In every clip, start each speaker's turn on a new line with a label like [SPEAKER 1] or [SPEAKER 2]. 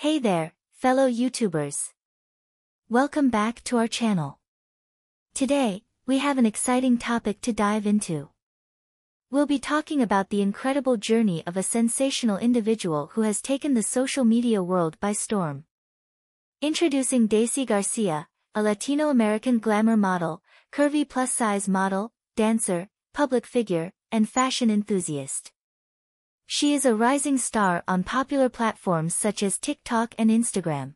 [SPEAKER 1] Hey there, fellow YouTubers. Welcome back to our channel. Today, we have an exciting topic to dive into. We'll be talking about the incredible journey of a sensational individual who has taken the social media world by storm. Introducing Deisy Garcia, a Latino-American glamour model, curvy plus-size model, dancer, public figure, and fashion enthusiast. She is a rising star on popular platforms such as TikTok and Instagram.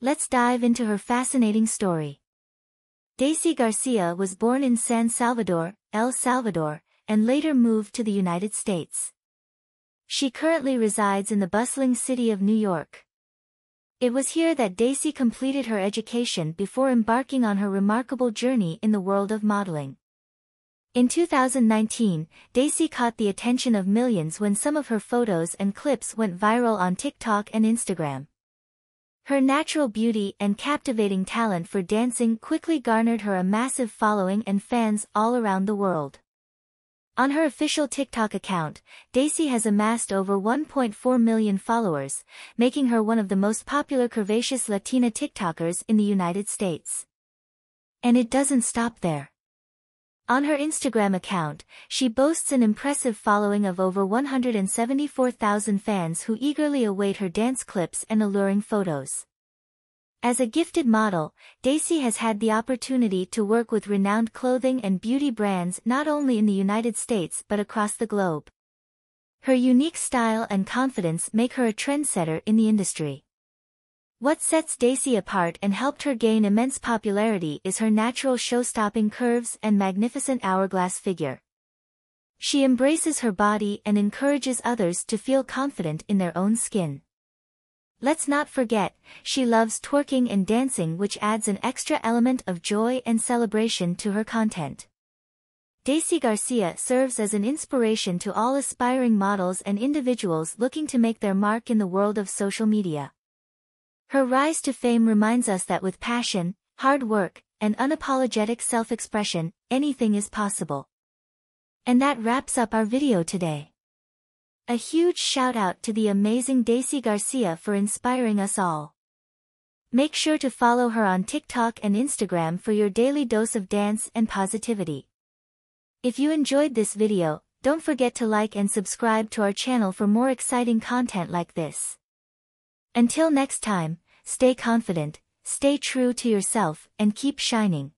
[SPEAKER 1] Let's dive into her fascinating story. Deisy Garcia was born in San Salvador, El Salvador, and later moved to the United States. She currently resides in the bustling city of New York. It was here that Deisy completed her education before embarking on her remarkable journey in the world of modeling. In 2019, Deisy caught the attention of millions when some of her photos and clips went viral on TikTok and Instagram. Her natural beauty and captivating talent for dancing quickly garnered her a massive following and fans all around the world. On her official TikTok account, Deisy has amassed over 1.4 million followers, making her one of the most popular curvaceous Latina TikTokers in the United States. And it doesn't stop there. On her Instagram account, she boasts an impressive following of over 174,000 fans who eagerly await her dance clips and alluring photos. As a gifted model, Deisy has had the opportunity to work with renowned clothing and beauty brands not only in the United States but across the globe. Her unique style and confidence make her a trendsetter in the industry. What sets Deisy apart and helped her gain immense popularity is her natural show-stopping curves and magnificent hourglass figure. She embraces her body and encourages others to feel confident in their own skin. Let's not forget, she loves twerking and dancing which adds an extra element of joy and celebration to her content. Deisy Garcia serves as an inspiration to all aspiring models and individuals looking to make their mark in the world of social media. Her rise to fame reminds us that with passion, hard work, and unapologetic self-expression, anything is possible. And that wraps up our video today. A huge shout out to the amazing Deisy Garcia for inspiring us all. Make sure to follow her on TikTok and Instagram for your daily dose of dance and positivity. If you enjoyed this video, don't forget to like and subscribe to our channel for more exciting content like this. Until next time, stay confident, stay true to yourself, and keep shining.